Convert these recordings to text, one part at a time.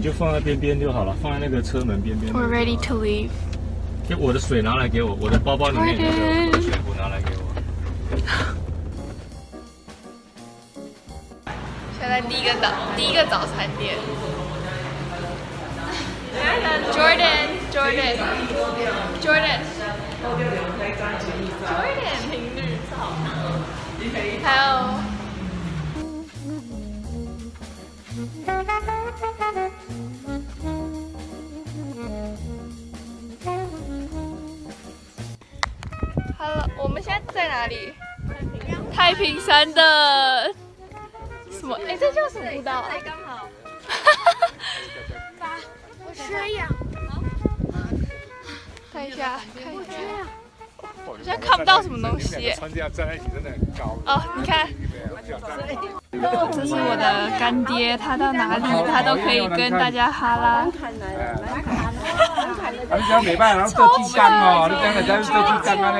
你就放在边边就好了，放在那个车门边边。We're ready to leave. 给我的水拿来给我，我的包包里面有个我的水壶拿来给我。现在第一个早第一个早餐店。Jordan Jordan 在在哪里？太平山的什么？哎，这叫什么步道？才刚好。我缺氧。看一下，看一下。我现在看不到什么东西。穿这样站在一起真的很高。哦，你看，这是我的干爹，他到哪里他都可以跟大家哈拉。啊，你这样没办法，然后做鸡缸哦，你这样在做鸡缸啊嘞。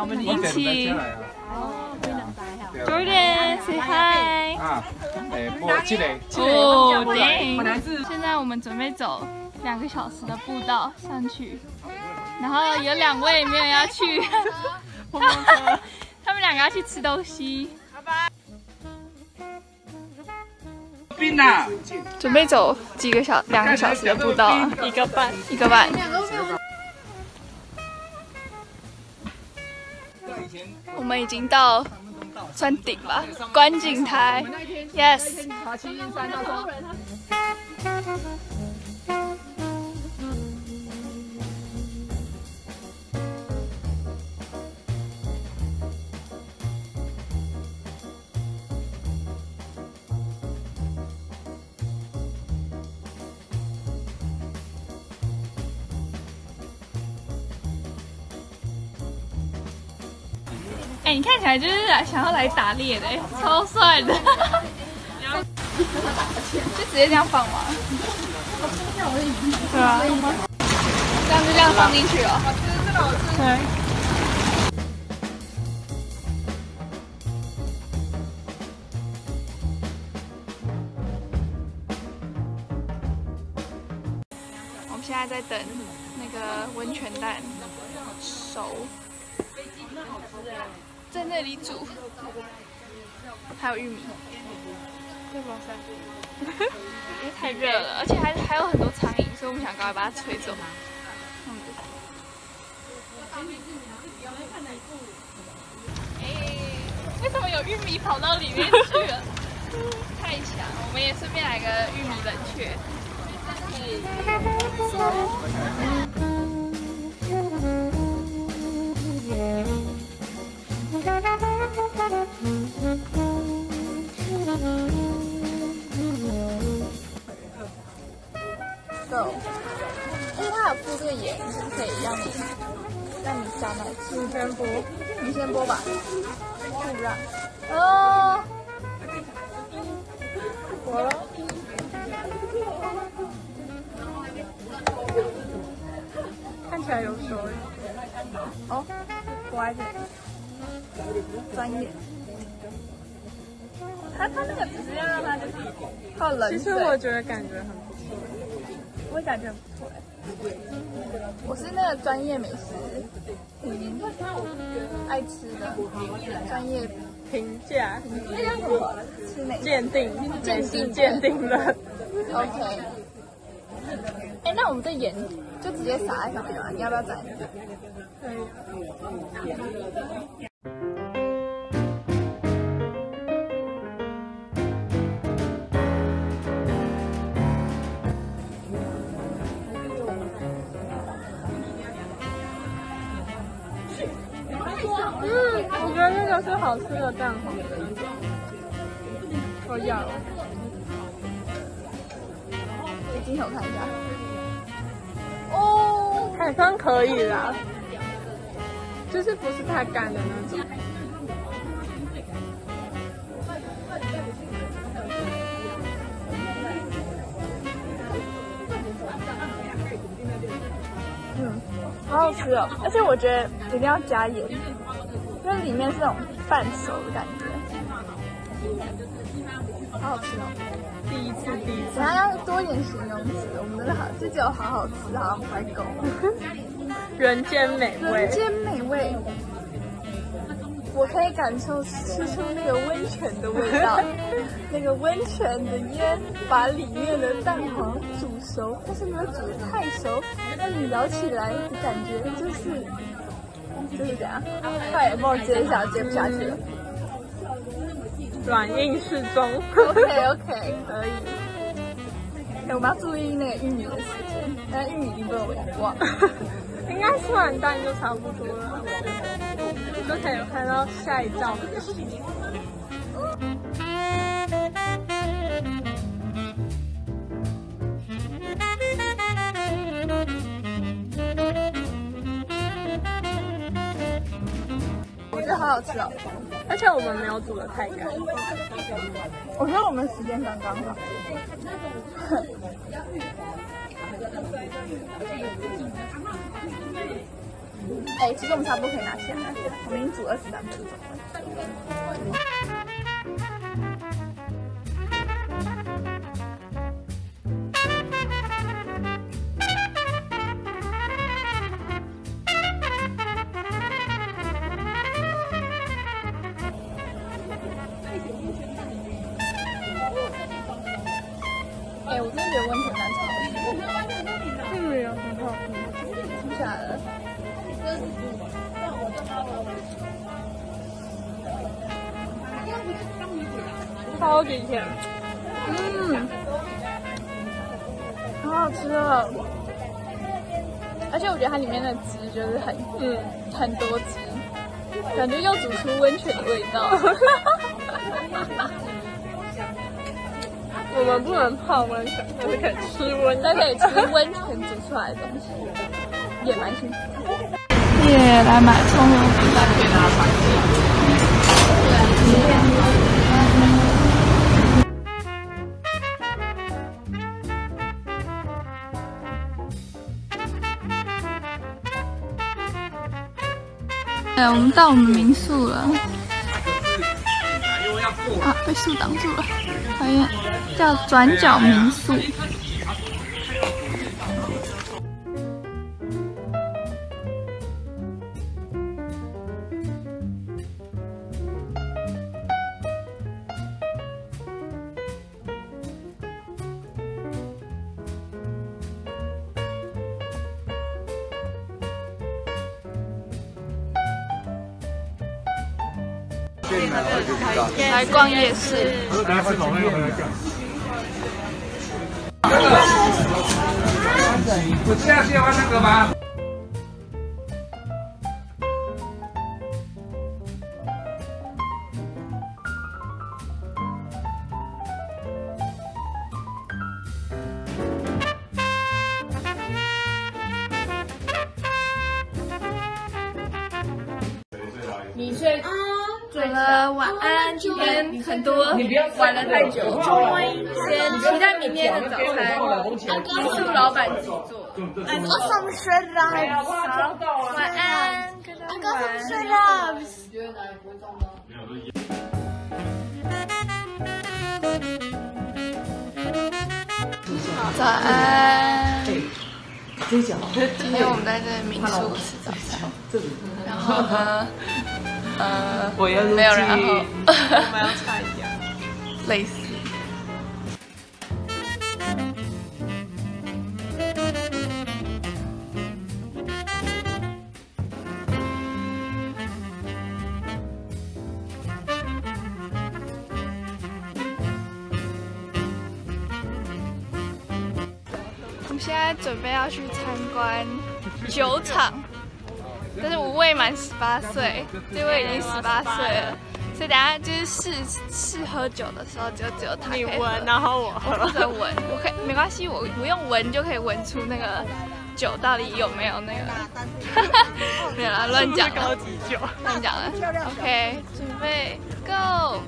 我们一我等起下来啊。，Jordan say hi。啊，诶，我这个哦，对，现在我们准备走两个小时的步道上去，然后有两位没有要去，他们两个要去吃东西。准备走几个小两个小时的步道啊，一个半，一个半。我们已经到山顶了，观景台，yes。哎、你看起来就是想要来打猎的、哎超帅的。就直接这样放吗？对啊，这样就这样放进去了。对。我们现在在等那个温泉蛋熟。在那里煮，还有玉米？因为太热了，而且还还有很多苍蝇，所以我们想赶快把它吹走。嗯。哎，为什么有玉米跑到里面去了？太强！我们也顺便来个玉米冷却。够，因为它有附这个盐，是不是可以让你让你加奶吃？你先剥，你先剥吧，不让。哦，我了。看起来有熟哦，乖点，专业。他他那个只是要让它就是靠冷水。其实我觉得感觉很不错。我也感觉很不错哎。我是那个专业美食，嗯，爱吃的专业评价那叫什么？吃美鉴定，美食鉴定的。OK。哎，那我们这盐就直接撒在上面了，你要不要沾？可以。我觉得那个是好吃的蛋黄。我要。给镜头看一下。哦，海酸可以啦，就是不是太干的那种。嗯，好好吃哦！而且我觉得一定要加盐，因为里面是那种半熟的感觉。好好吃哦。第一次，第一次。还要多一点形容词，我们的好这只有好好吃，好像不太够。人间美味，人间美味。我可以感受吃出那个温泉的味道，那个温泉的烟把里面的蛋黄煮熟，但是没有煮得太熟，那你咬起来的感觉就是就是这样。快点帮我接一下，接不下去了。软硬适中。OK OK，可以。哎，我们要注意那个玉米的时间，但玉米已经被我们忘了。应该吃完蛋就差不多了，就可以看到下一站的景。好好吃哦，而且我们没有煮的太干。我觉得我们时间刚刚好。哎，其实我们差不多可以拿钱了，我们已经煮二十三分钟了。下来了。超级甜，嗯，好好吃哦！而且我觉得它里面的汁就是很嗯，很多汁，感觉又煮出温泉的味道。我们不能泡温泉，但是可以吃温但可以吃温泉煮出来的东西，也蛮幸福的。耶，来买葱油饼。哎，我们到我们民宿了。啊，被树挡住了。讨厌，叫转角民宿。来逛夜市。我现在是要那个吗？准了，晚安。今天很多玩了太久，先期待明天的早餐。民宿老板自己做。Awesome shred ribs，晚安，跟大家晚 shred ribs。早安。今天我们在这民宿吃早餐，然后呢，呃，没有然后，我们要差一点。类似。我们现在准备要去参观酒厂，但是我未满十八岁，这位已经十八岁了，所以等下就是试试喝酒的时候，就只有他可以你闻，然后我我喝不。能闻，我可以没关系，我不用闻就可以闻出那个酒到底有没有那个，没有啦，乱讲。乱讲了。OK，准备 Go。